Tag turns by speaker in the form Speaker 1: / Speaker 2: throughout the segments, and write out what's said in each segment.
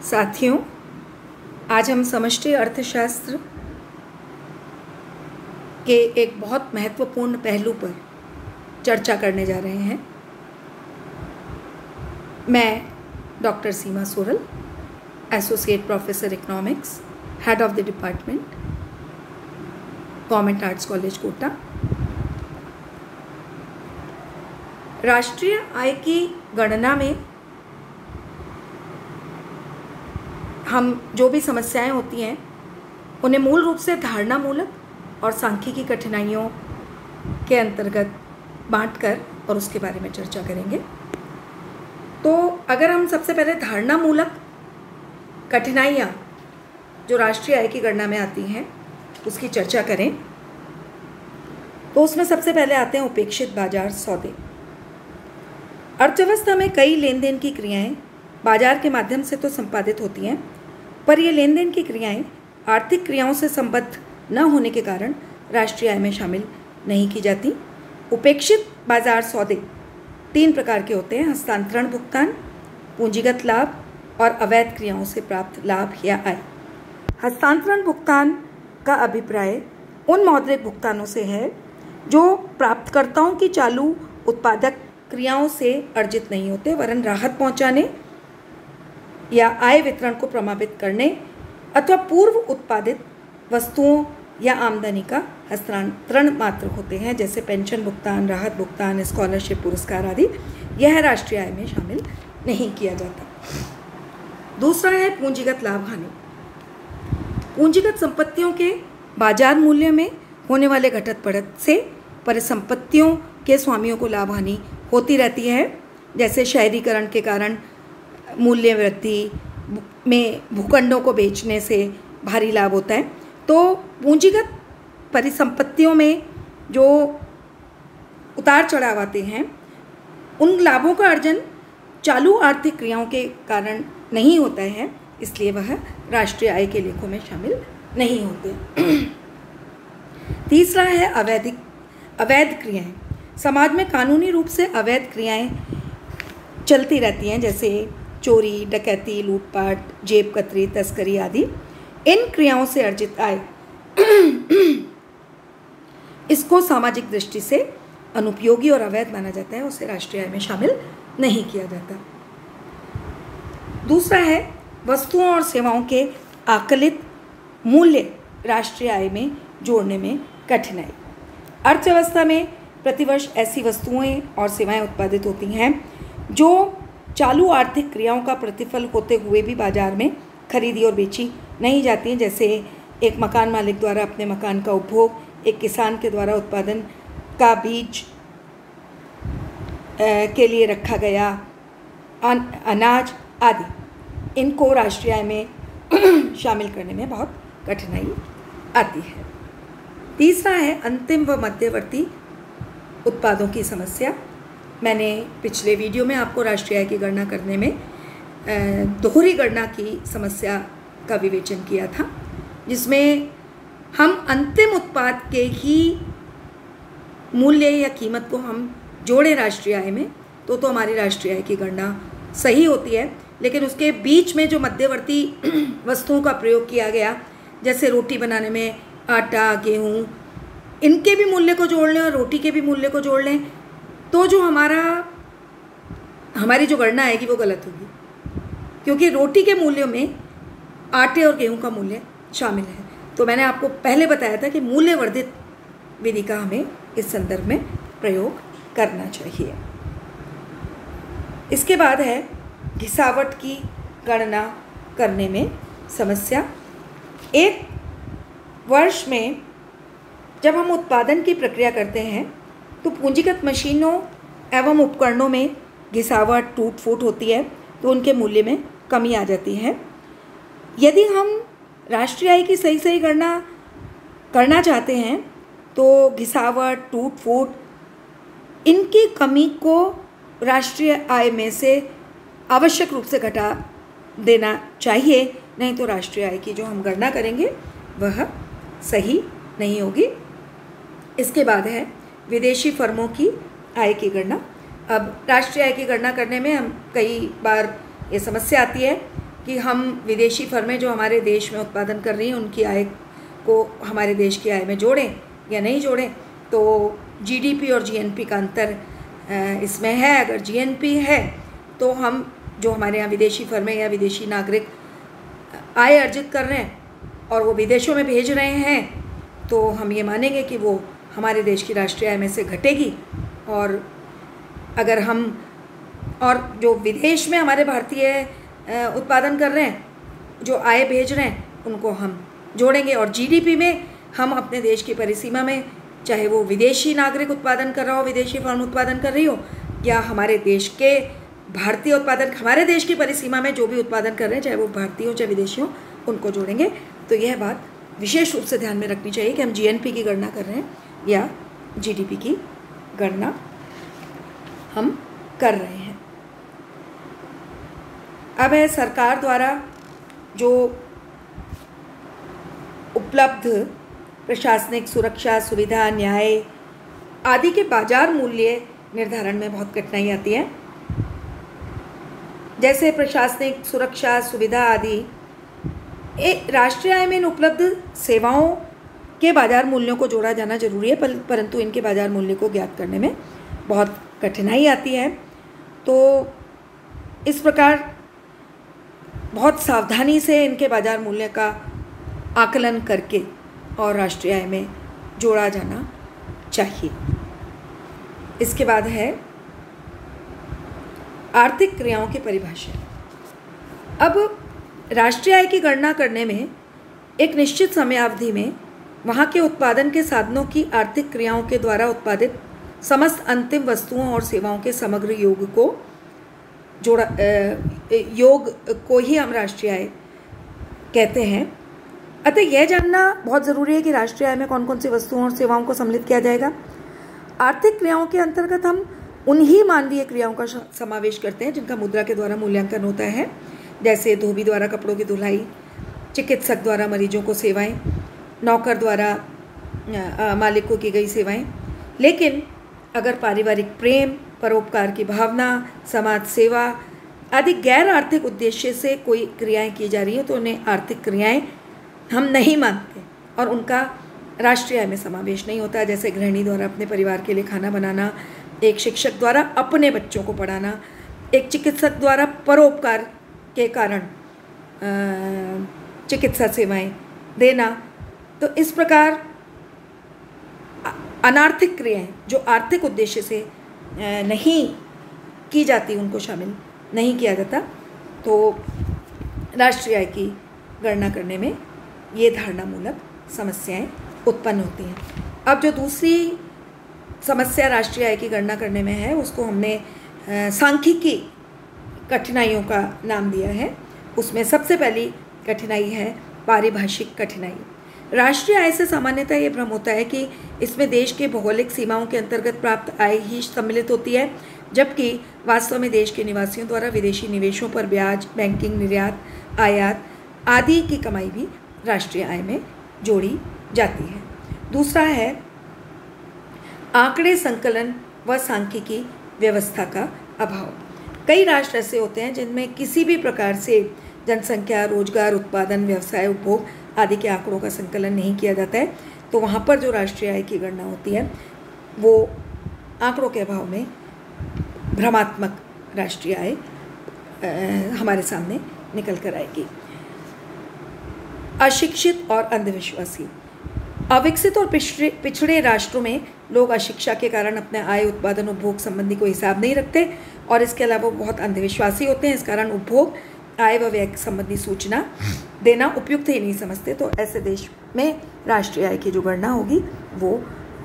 Speaker 1: साथियों, आज हम समष्टि अर्थशास्त्र के एक बहुत महत्वपूर्ण पहलू पर चर्चा करने जा रहे हैं। मैं doctor Seema Soral, associate professor economics, head of the department, government arts college Kota. राष्ट्रीय आय की गणना में हम जो भी समस्याएँ होती हैं, उन्हें मूल रूप से धारणा मूलक और सांख्यिकी कठिनाइयों के अंतर्गत बांटकर और उसके बारे में चर्चा करेंगे। तो अगर हम सबसे पहले धारणा मूलक कठिनाइयाँ जो राष्ट्रीय आय की गणना में आती हैं, उसकी चर्चा करें तो उसमें सबसे पहले आते हैं उपेक्षित बाज़ार सौदे। अर्थव्यवस्था में कई लेन देन की क्रियाएँ बाज़ार के माध्यम से तो संपादित होती हैं पर ये लेन देन की क्रियाएँ आर्थिक क्रियाओं से संबद्ध न होने के कारण राष्ट्रीय आय में शामिल नहीं की जाती। उपेक्षित बाज़ार सौदे तीन प्रकार के होते हैं, हस्तांतरण भुगतान, पूंजीगत लाभ और अवैध क्रियाओं से प्राप्त लाभ या आय। हस्तांतरण भुगतान का अभिप्राय उन मौद्रिक भुगतानों से है जो प्राप्तकर्ताओं की चालू उत्पादक क्रियाओं से अर्जित नहीं होते, वरन राहत पहुँचाने या आय वितरण को प्रभावित करने अथवा पूर्व उत्पादित वस्तुओं या आमदनी का हस्तांतरण मात्र होते हैं, जैसे पेंशन भुगतान, राहत भुगतान, स्कॉलरशिप, पुरस्कार आदि। यह राष्ट्रीय आय में शामिल नहीं किया जाता। दूसरा है पूंजीगत लाभ हानि। पूंजीगत संपत्तियों के बाज़ार मूल्य में होने वाले घटत बढ़त से परिसंपत्तियों के स्वामियों को लाभ हानि होती रहती है, जैसे शहरीकरण के कारण मूल्य वृद्धि में भूखंडों को बेचने से भारी लाभ होता है। तो पूंजीगत परिसंपत्तियों में जो उतार चढ़ाव आते हैं, उन लाभों का अर्जन चालू आर्थिक क्रियाओं के कारण नहीं होता है, इसलिए वह राष्ट्रीय आय के लेखों में शामिल नहीं होते। तीसरा है अवैधिक, अवैध क्रियाएँ। समाज में कानूनी रूप से अवैध क्रियाएँ चलती रहती हैं, जैसे चोरी, डकैती, लूटपाट, जेब कतरी, तस्करी आदि इन क्रियाओं से अर्जित आय। इसको सामाजिक दृष्टि से अनुपयोगी और अवैध माना जाता है, उसे राष्ट्रीय आय में शामिल नहीं किया जाता। दूसरा है, वस्तुओं और सेवाओं के आकलित मूल्य राष्ट्रीय आय में जोड़ने में कठिनाई। अर्थव्यवस्था में प्रतिवर्ष ऐसी वस्तुएँ और सेवाएँ उत्पादित होती हैं, जो चालू आर्थिक क्रियाओं का प्रतिफल होते हुए भी बाज़ार में खरीदी और बेची नहीं जाती हैं, जैसे एक मकान मालिक द्वारा अपने मकान का उपभोग, एक किसान के द्वारा उत्पादन का बीज के लिए रखा गया अनाज आदि। इनको राष्ट्रीय आय में शामिल करने में बहुत कठिनाई आती है। तीसरा है अंतिम व मध्यवर्ती उत्पादों की समस्या। मैंने पिछले वीडियो में आपको राष्ट्रीय आय की गणना करने में दोहरी गणना की समस्या का विवेचन किया था, जिसमें हम अंतिम उत्पाद के ही मूल्य या कीमत को हम जोड़ें राष्ट्रीय आय में तो तो हमारी राष्ट्रीय आय की गणना सही होती है। लेकिन उसके बीच में जो मध्यवर्ती वस्तुओं का प्रयोग किया गया, जैसे रोटी बनाने में आटा, गेहूँ, इनके भी मूल्य को जोड़ लें और रोटी के भी मूल्य को जोड़ लें तो जो हमारा, हमारी जो गणना आएगी वो गलत होगी। क्योंकि रोटी के मूल्यों में आटे और गेहूँ का मूल्य शामिल है। तो मैंने आपको पहले बताया था कि मूल्य वर्धित विधि का हमें इस संदर्भ में प्रयोग करना चाहिए। इसके बाद है घिसावट की गणना करने में समस्या। एक वर्ष में जब हम उत्पादन की प्रक्रिया करते हैं तो पूंजीगत मशीनों एवं उपकरणों में घिसावट टूट फूट होती है तो उनके मूल्य में कमी आ जाती है। यदि हम राष्ट्रीय आय की सही सही गणना करना चाहते हैं तो घिसावट टूट फूट इनकी कमी को राष्ट्रीय आय में से आवश्यक रूप से घटा देना चाहिए, नहीं तो राष्ट्रीय आय की जो हम गणना करेंगे, वह सही नहीं होगी। इसके बाद है विदेशी फर्मों की आय की गणना। अब राष्ट्रीय आय की गणना करने में हम कई बार ये समस्या आती है कि हम विदेशी फर्में जो हमारे देश में उत्पादन कर रही हैं, उनकी आय को हमारे देश की आय में जोड़ें या नहीं जोड़ें। तो जीडीपी और जीएनपी का अंतर इसमें है। अगर जीएनपी है तो हम जो हमारे यहाँ विदेशी फर्में या विदेशी नागरिक, आय अर्जित कर रहे हैं और वो विदेशों में भेज रहे हैं तो हम ये मानेंगे कि वो हमारे देश की राष्ट्रीय आय में से घटेगी और अगर हम और जो विदेश में हमारे भारतीय उत्पादन कर रहे हैं, जो आय भेज रहे हैं, उनको हम जोड़ेंगे और जीडीपी में हम अपने देश की परिसीमा में, चाहे वो विदेशी नागरिक उत्पादन कर रहा हो, विदेशी फर्म उत्पादन कर रही हो, या हमारे देश के भारतीय उत्पादन, हमारे देश की परिसीमा में जो भी उत्पादन कर रहे हैं, चाहे वो भारतीय हो, चाहे विदेशी हो, उनको जोड़ेंगे। तो यह बात विशेष रूप से ध्यान में रखनी चाहिए कि हम जीएनपी की गणना कर रहे हैं। या जीडीपी की गणना हम कर रहे हैं। अब है सरकार द्वारा जो उपलब्ध प्रशासनिक सुरक्षा, सुविधा, न्याय आदि के बाज़ार मूल्य निर्धारण में बहुत कठिनाई आती है। जैसे प्रशासनिक सुरक्षा, सुविधा आदि राष्ट्रीय आय में उपलब्ध सेवाओं के बाज़ार मूल्यों को जोड़ा जाना ज़रूरी है परंतु इनके बाज़ार मूल्य को ज्ञात करने में बहुत कठिनाई आती है। तो इस प्रकार बहुत सावधानी से इनके बाज़ार मूल्य का आकलन करके और राष्ट्रीय आय में जोड़ा जाना चाहिए। इसके बाद है, आर्थिक क्रियाओं की परिभाषा। अब राष्ट्रीय आय की गणना करने में एक निश्चित समयावधि में वहाँ के उत्पादन के साधनों की आर्थिक क्रियाओं के द्वारा उत्पादित समस्त अंतिम वस्तुओं और सेवाओं के समग्र योग को जोड़ा योग को ही हम राष्ट्रीय आय कहते हैं। अतः यह जानना बहुत ज़रूरी है कि राष्ट्रीय आय में कौन कौन सी वस्तुओं और सेवाओं को सम्मिलित किया जाएगा। आर्थिक क्रियाओं के अंतर्गत हम उन्हीं मानवीय क्रियाओं का समावेश करते हैं जिनका मुद्रा के द्वारा मूल्यांकन होता है। जैसे धोबी द्वारा कपड़ों की धुलाई, चिकित्सक द्वारा मरीजों को सेवाएँ नौकर द्वारा मालिक को की गई सेवाएँ। लेकिन अगर पारिवारिक प्रेम, परोपकार की भावना, समाज सेवा आदि गैर आर्थिक उद्देश्य से कोई क्रियाएँ की जा रही हैं तो उन्हें आर्थिक क्रियाएँ हम नहीं मानते और उनका राष्ट्रीय आय में समावेश नहीं होता। जैसे गृहिणी द्वारा अपने परिवार के लिए खाना बनाना, एक शिक्षक द्वारा अपने बच्चों को पढ़ाना, एक चिकित्सक द्वारा परोपकार के कारण चिकित्सा सेवाएँ देना तो इस प्रकार अनार्थिक क्रियाएँ जो आर्थिक उद्देश्य से नहीं की जाती, उनको शामिल नहीं किया जाता तो राष्ट्रीय आय की गणना करने में ये धारणामूलक समस्याएँ उत्पन्न होती हैं। अब जो दूसरी समस्या राष्ट्रीय आय की गणना करने में है, उसको हमने सांख्यिकी कठिनाइयों का नाम दिया है। उसमें सबसे पहली कठिनाई है पारिभाषिक कठिनाई। राष्ट्रीय आय से सामान्यतः ये भ्रम होता है कि इसमें देश के भौगोलिक सीमाओं के अंतर्गत प्राप्त आय ही सम्मिलित होती है, जबकि वास्तव में देश के निवासियों द्वारा विदेशी निवेशों पर ब्याज, बैंकिंग निर्यात, आयात आदि की कमाई भी राष्ट्रीय आय में जोड़ी जाती है। दूसरा है, आंकड़े संकलन व सांख्यिकी व्यवस्था का अभाव। कई राष्ट्र ऐसे होते हैं जिनमें किसी भी प्रकार से जनसंख्या, रोज़गार, उत्पादन, व्यवसाय, उपभोग आदि के आंकड़ों का संकलन नहीं किया जाता है तो वहाँ पर जो राष्ट्रीय आय की गणना होती है, वो आंकड़ों के अभाव में भ्रमात्मक राष्ट्रीय आय हमारे सामने निकल कर आएगी। अशिक्षित और अंधविश्वासी। अविकसित और पिछड़े पिछड़े राष्ट्रों में लोग अशिक्षा के कारण अपने आय, उत्पादन, उपभोग संबंधी कोई हिसाब नहीं रखते और इसके अलावा बहुत अंधविश्वासी होते हैं, इस कारण उपभोग आय व्यय संबंधी सूचना देना उपयुक्त ही नहीं समझते तो ऐसे देश में राष्ट्रीय आय की जो गणना होगी वो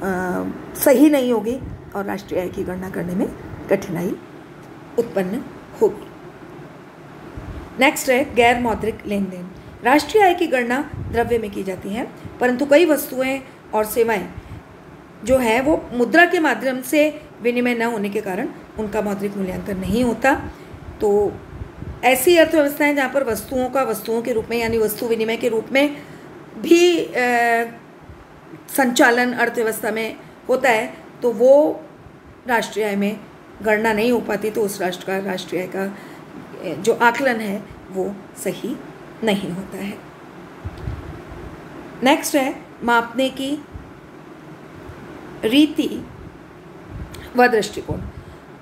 Speaker 1: आ, सही नहीं होगी और राष्ट्रीय आय की गणना करने में कठिनाई उत्पन्न होगी। नेक्स्ट है गैर मौद्रिक लेन देन राष्ट्रीय आय की गणना द्रव्य में की जाती है परंतु कई वस्तुएँ और सेवाएँ जो है वो मुद्रा के माध्यम से विनिमय न होने के कारण उनका मौद्रिक मूल्यांकन नहीं होता तो ऐसी अर्थव्यवस्थाएँ जहाँ पर वस्तुओं का वस्तुओं के रूप में यानी वस्तु विनिमय के रूप में भी आ, संचालन अर्थव्यवस्था में होता है तो वो राष्ट्रीय आय में गणना नहीं हो पाती तो उस राष्ट्र का राष्ट्रीय आय का जो आकलन है वो सही नहीं होता है। नेक्स्ट है मापने की रीति व दृष्टिकोण।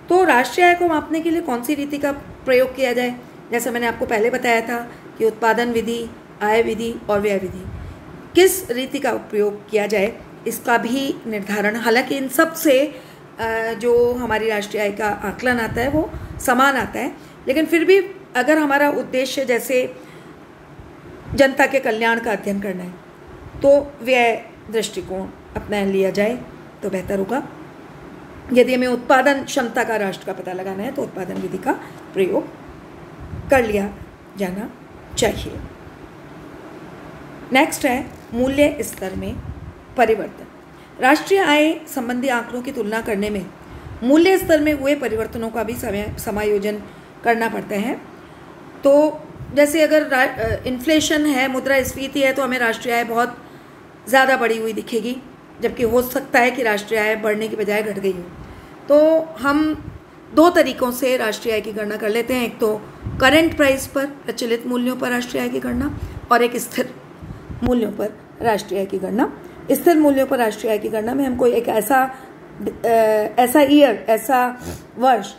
Speaker 1: तो राष्ट्रीय आय को मापने के लिए कौन सी रीति का प्रयोग किया जाए। जैसे मैंने आपको पहले बताया था कि उत्पादन विधि, आय विधि और व्यय विधि। किस रीति का उपयोग किया जाए, इसका भी निर्धारण। हालाँकि इन सबसे जो हमारी राष्ट्रीय आय का आकलन आता है, वो समान आता है। लेकिन फिर भी अगर हमारा उद्देश्य जैसे जनता के कल्याण का अध्ययन करना है तो व्यय दृष्टिकोण अपना लिया जाए तो बेहतर होगा। यदि हमें उत्पादन क्षमता का राष्ट्र का पता लगाना है तो उत्पादन विधि का प्रयोग कर लिया जाना चाहिए। नेक्स्ट है, मूल्य स्तर में परिवर्तन। राष्ट्रीय आय संबंधी आंकड़ों की तुलना करने में मूल्य स्तर में हुए परिवर्तनों का भी समय, समायोजन करना पड़ता है। तो जैसे अगर इन्फ्लेशन है, मुद्रास्फीति है तो हमें राष्ट्रीय आय बहुत ज़्यादा बढ़ी हुई दिखेगी। जबकि हो सकता है कि राष्ट्रीय आय बढ़ने की बजाय घट गई हो। तो हम दो तरीक़ों से राष्ट्रीय आय की गणना कर लेते हैं। एक तो करंट प्राइस पर प्रचलित मूल्यों पर राष्ट्रीय आय की गणना और एक स्थिर मूल्यों पर राष्ट्रीय आय की गणना। स्थिर मूल्यों पर राष्ट्रीय आय की गणना में हम कोई एक ऐसा ऐसा ईयर ऐसा वर्ष,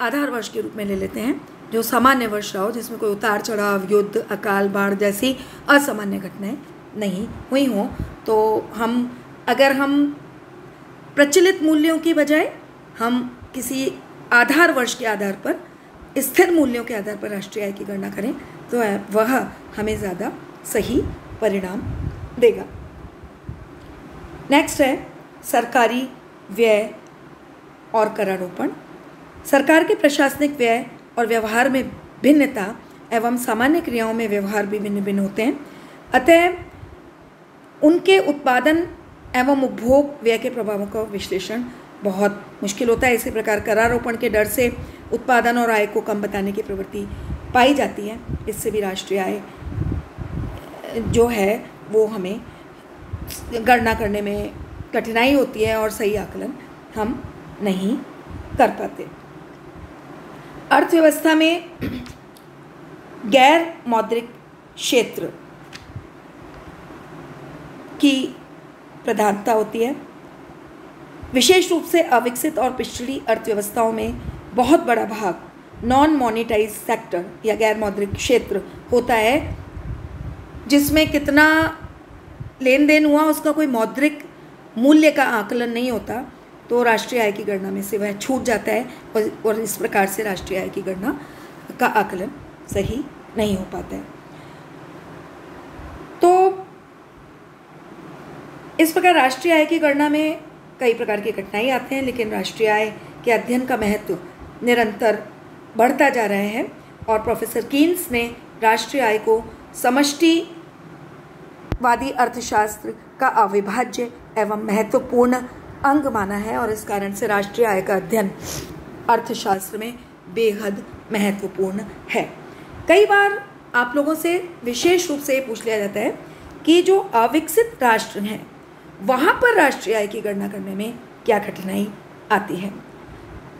Speaker 1: आधार वर्ष के रूप में ले लेते हैं, जो सामान्य वर्ष रहा हो, जिसमें कोई उतार चढ़ाव, युद्ध, अकाल, बाढ़ जैसी असामान्य घटनाएँ नहीं हुई हों। तो हम अगर हम प्रचलित मूल्यों की बजाय हम किसी आधार वर्ष के आधार पर, स्थिर मूल्यों के आधार पर राष्ट्रीय आय की गणना करें तो वह हमें ज़्यादा सही परिणाम देगा। नेक्स्ट है, सरकारी व्यय और करारोपण। सरकार के प्रशासनिक व्यय और व्यवहार में भिन्नता एवं सामान्य क्रियाओं में व्यवहार भी भिन्न भिन्न होते हैं। अतः उनके उत्पादन एवं उपभोग व्यय के प्रभावों का विश्लेषण बहुत मुश्किल होता है। इसी प्रकार करारोपण के डर से उत्पादन और आय को कम बताने की प्रवृत्ति पाई जाती है। इससे भी राष्ट्रीय आय जो है, वो हमें गणना करने में कठिनाई होती है और सही आकलन हम नहीं कर पाते। अर्थव्यवस्था में गैर मौद्रिक क्षेत्र की प्रधानता होती है। विशेष रूप से अविकसित और पिछड़ी अर्थव्यवस्थाओं में बहुत बड़ा भाग नॉन मोनिटाइज सेक्टर या गैर मौद्रिक क्षेत्र होता है जिसमें कितना लेन देन हुआ उसका कोई मौद्रिक मूल्य का आकलन नहीं होता तो राष्ट्रीय आय की गणना में से वह छूट जाता है और, और इस प्रकार से राष्ट्रीय आय की गणना का आकलन सही नहीं हो पाता है तो इस प्रकार राष्ट्रीय आय की गणना में कई प्रकार की कठिनाई आते हैं, लेकिन राष्ट्रीय आय के अध्ययन का महत्व निरंतर बढ़ता जा रहा है और प्रोफेसर कीन्स ने राष्ट्रीय आय को समष्टिवादी अर्थशास्त्र का अविभाज्य एवं महत्वपूर्ण अंग माना है और इस कारण से राष्ट्रीय आय का अध्ययन अर्थशास्त्र में बेहद महत्वपूर्ण है। कई बार आप लोगों से विशेष रूप से ये पूछ लिया जाता है कि जो अविकसित राष्ट्र हैं वहाँ पर राष्ट्रीय आय की गणना करने में क्या कठिनाई आती है?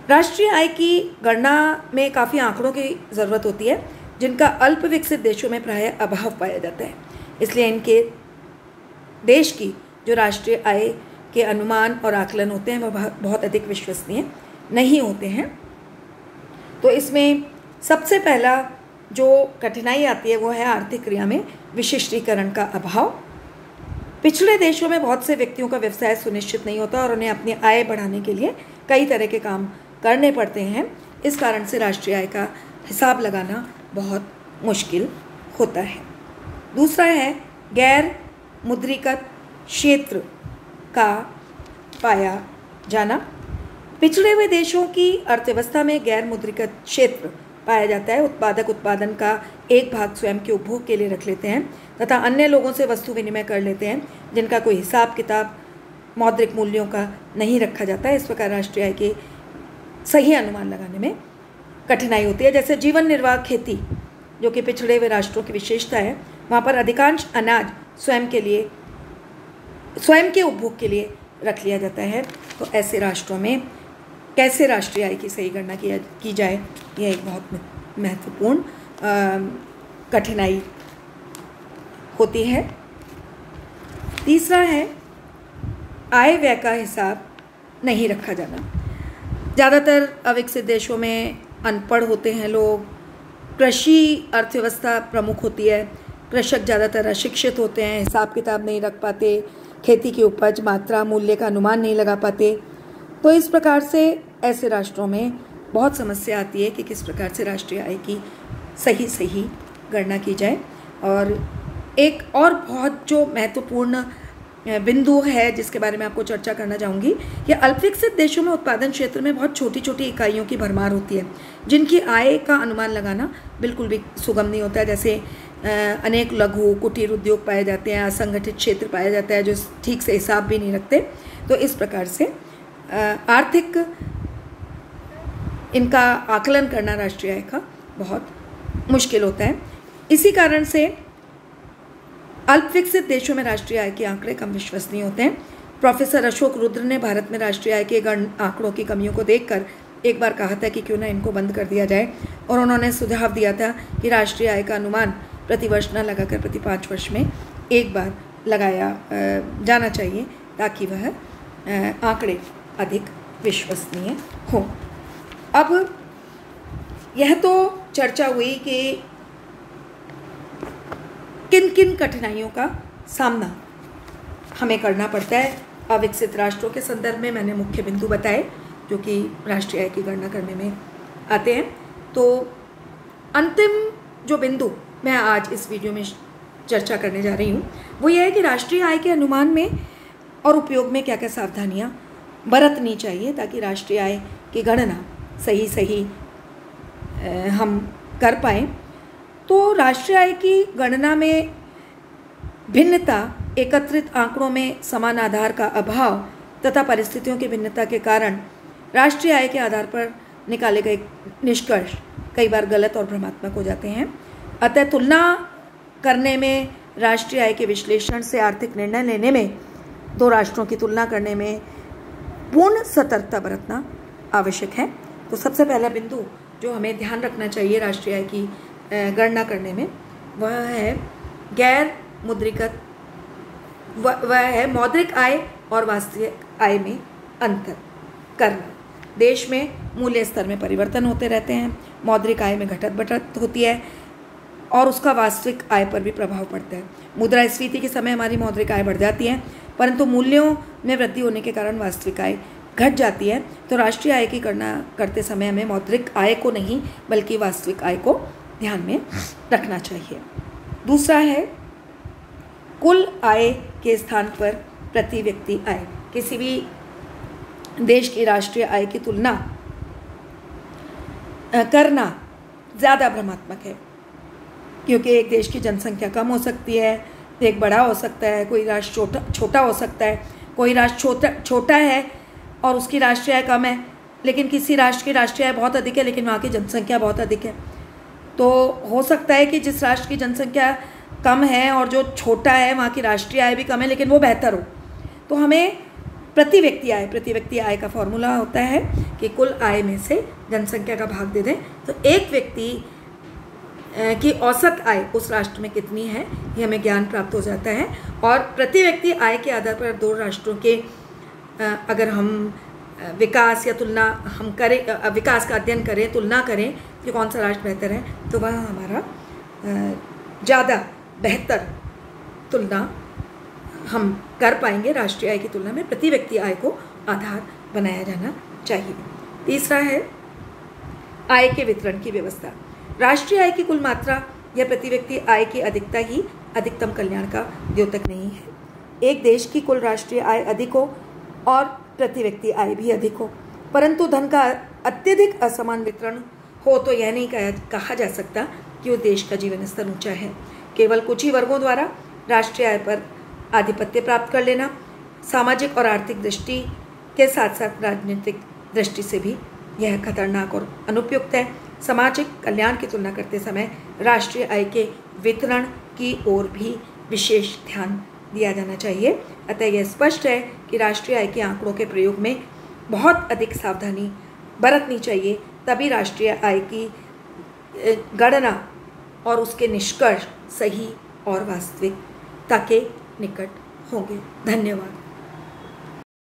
Speaker 1: राष्ट्रीय आय की गणना में काफ़ी आंकड़ों की ज़रूरत होती है, जिनका अल्प विकसित देशों में प्राय अभाव पाया जाता है। इसलिए इनके देश की जो राष्ट्रीय आय के अनुमान और आकलन होते हैं वह बहुत अधिक विश्वसनीय नहीं होते हैं। तो इसमें सबसे पहला जो कठिनाई आती है, वो है आर्थिक क्रिया में विशिष्टीकरण का अभाव। पिछड़े देशों में बहुत से व्यक्तियों का व्यवसाय सुनिश्चित नहीं होता और उन्हें अपनी आय बढ़ाने के लिए कई तरह के काम करने पड़ते हैं। इस कारण से राष्ट्रीय आय का हिसाब लगाना बहुत मुश्किल होता है। दूसरा है गैर मुद्रीकृत क्षेत्र का पाया जाना। पिछड़े हुए देशों की अर्थव्यवस्था में गैर मुद्रिकृत क्षेत्र पाया जाता है। उत्पादक उत्पादन का एक भाग स्वयं के उपभोग के लिए रख लेते हैं तथा अन्य लोगों से वस्तु विनिमय कर लेते हैं, जिनका कोई हिसाब किताब मौद्रिक मूल्यों का नहीं रखा जाता। है इस प्रकार राष्ट्रीय आय के सही अनुमान लगाने में कठिनाई होती है। जैसे जीवन निर्वाह खेती, जो कि पिछड़े हुए राष्ट्रों की विशेषता है, वहाँ पर अधिकांश अनाज स्वयं के लिए, स्वयं के उपभोग के लिए रख लिया जाता है। तो ऐसे राष्ट्रों में कैसे राष्ट्रीय आय की सही गणना किया की जाए, यह एक बहुत महत्वपूर्ण कठिनाई होती है। तीसरा है, आय व्यय का हिसाब नहीं रखा जाना। ज़्यादातर अविकसित देशों में अनपढ़ होते हैं लोग। कृषि अर्थव्यवस्था प्रमुख होती है। कृषक ज़्यादातर अशिक्षित होते हैं हिसाब किताब नहीं रख पाते, खेती की उपज मात्रा, मूल्य का अनुमान नहीं लगा पाते। तो इस प्रकार से ऐसे राष्ट्रों में बहुत समस्या आती है कि किस प्रकार से राष्ट्रीय आय की सही सही गणना की जाए। और एक और बहुत जो महत्वपूर्ण बिंदु है जिसके बारे में आपको चर्चा करना चाहूँगी कि अल्पविकसित देशों में उत्पादन क्षेत्र में बहुत छोटी छोटी इकाइयों की भरमार होती है। जिनकी आय का अनुमान लगाना बिल्कुल भी सुगम नहीं होता। है जैसे अनेक लघु कुटीर उद्योग पाए जाते हैं, असंगठित क्षेत्र पाया जाता है जो ठीक से हिसाब भी नहीं रखते। तो इस प्रकार से आर्थिक इनका आकलन करना राष्ट्रीय आय का बहुत मुश्किल होता है। इसी कारण से अल्प विकसित देशों में राष्ट्रीय आय के आंकड़े कम विश्वसनीय होते हैं। प्रोफेसर अशोक रुद्र ने भारत में राष्ट्रीय आय के आंकड़ों की कमियों को देखकर एक बार कहा था कि क्यों ना इनको बंद कर दिया जाए और उन्होंने सुझाव दिया था कि राष्ट्रीय आय का अनुमान प्रतिवर्ष न लगाकर प्रति पाँच वर्ष में एक बार लगाया जाना चाहिए ताकि वह आंकड़े अधिक विश्वसनीय हों। अब यह तो चर्चा हुई कि किन किन कठिनाइयों का सामना हमें करना पड़ता है। अविकसित राष्ट्रों के संदर्भ में मैंने मुख्य बिंदु बताए, जो कि राष्ट्रीय आय की गणना करने में आते हैं। तो अंतिम जो बिंदु मैं आज इस वीडियो में चर्चा करने जा रही हूँ, वो ये है कि राष्ट्रीय आय के अनुमान में और उपयोग में क्या क्या सावधानियाँ बरतनी चाहिए ताकि राष्ट्रीय आय की गणना सही सही हम कर पाएँ। तो राष्ट्रीय आय की गणना में भिन्नता, एकत्रित आंकड़ों में समान आधार का अभाव तथा परिस्थितियों की भिन्नता के कारण राष्ट्रीय आय के आधार पर निकाले गए निष्कर्ष कई बार गलत और भ्रमात्मक हो जाते हैं। अतः तुलना करने में, राष्ट्रीय आय के विश्लेषण से आर्थिक निर्णय लेने में, दो राष्ट्रों की तुलना करने में पूर्ण सतर्कता बरतना आवश्यक है। तो सबसे पहला बिंदु जो हमें ध्यान रखना चाहिए राष्ट्रीय आय की गणना करने में, वह है गैर मुद्रिकत वह है मौद्रिक आय और वास्तविक आय में अंतर करना। देश में मूल्य स्तर में परिवर्तन होते रहते हैं, मौद्रिक आय में घटत बढ़त होती है और उसका वास्तविक आय पर भी प्रभाव पड़ता है। मुद्रा स्फीति के समय हमारी मौद्रिक आय बढ़ जाती है परंतु मूल्यों में वृद्धि होने के कारण वास्तविक आय घट जाती है। तो राष्ट्रीय आय की गणना करते समय हमें मौद्रिक आय को नहीं, बल्कि वास्तविक आय को ध्यान में रखना चाहिए। दूसरा है, कुल आय के स्थान पर प्रति व्यक्ति आय। किसी भी देश की राष्ट्रीय आय की तुलना करना ज़्यादा भ्रमात्मक है, क्योंकि एक देश की जनसंख्या कम हो सकती है एक बड़ा हो सकता है, कोई राष्ट्र छोटा छोटा हो सकता है, कोई राष्ट्र छोटा छोटा है और उसकी राष्ट्रीय आय कम है, लेकिन किसी राष्ट्र की राष्ट्रीय आय बहुत अधिक है, लेकिन वहाँ की जनसंख्या बहुत अधिक है। तो हो सकता है कि जिस राष्ट्र की जनसंख्या कम है और जो छोटा है, वहाँ की राष्ट्रीय आय भी कम है, लेकिन वो बेहतर हो। तो हमें प्रति व्यक्ति आय, प्रति व्यक्ति आय का फॉर्मूला होता है कि कुल आय में से जनसंख्या का भाग दे दें। तो एक व्यक्ति की औसत आय उस राष्ट्र में कितनी है, ये हमें ज्ञान प्राप्त हो जाता है। और प्रति व्यक्ति आय के आधार पर दो राष्ट्रों के अगर हम विकास या तुलना हम करें विकास का अध्ययन करें, तुलना करें, कि कौन सा राष्ट्र बेहतर है तो वह हमारा ज़्यादा बेहतर तुलना हम कर पाएँगे राष्ट्रीय आय की तुलना में, प्रति व्यक्ति आय को आधार बनाया जाना चाहिए। तीसरा है, आय के वितरण की व्यवस्था। राष्ट्रीय आय की कुल मात्रा या प्रति व्यक्ति आय की अधिकता ही अधिकतम कल्याण का द्योतक नहीं है। एक देश की कुल राष्ट्रीय आय अधिक हो और प्रति व्यक्ति आय भी अधिक हो। परंतु धन का अत्यधिक असमान वितरण हो तो यह नहीं कहा, कहा जा सकता कि वो देश का जीवन स्तर ऊँचा है। केवल कुछ ही वर्गों द्वारा राष्ट्रीय आय पर आधिपत्य प्राप्त कर लेना सामाजिक और आर्थिक दृष्टि के साथ साथ राजनीतिक दृष्टि से भी यह खतरनाक और अनुपयुक्त है। सामाजिक कल्याण की तुलना करते समय राष्ट्रीय आय के वितरण की ओर भी विशेष ध्यान दिया जाना चाहिए। अतः यह स्पष्ट है कि राष्ट्रीय आय के आंकड़ों के प्रयोग में बहुत अधिक सावधानी बरतनी चाहिए, तभी राष्ट्रीय आय की गणना और उसके निष्कर्ष सही और वास्तविकता के निकट होंगे। धन्यवाद।